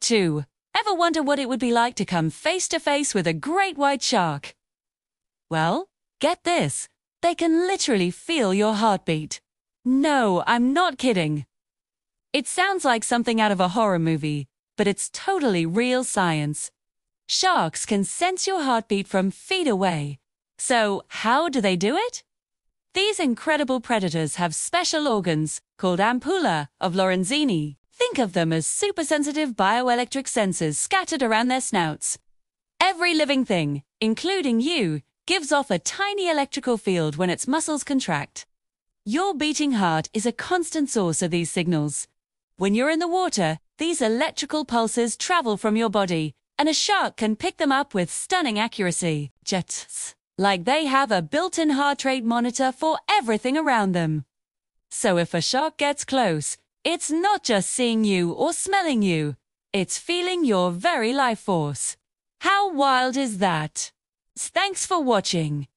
2. Ever wonder what it would be like to come face to face with a great white shark? Well, get this. They can literally feel your heartbeat. No, I'm not kidding. It sounds like something out of a horror movie, but it's totally real science. Sharks can sense your heartbeat from feet away. So, how do they do it? These incredible predators have special organs called ampulla of Lorenzini. Think of them as supersensitive bioelectric sensors scattered around their snouts. Every living thing, including you, gives off a tiny electrical field when its muscles contract. Your beating heart is a constant source of these signals. When you're in the water, these electrical pulses travel from your body, and a shark can pick them up with stunning accuracy. Jets. Like they have a built-in heart rate monitor for everything around them. So if a shark gets close, it's not just seeing you or smelling you, it's feeling your very life force. How wild is that? Thanks for watching.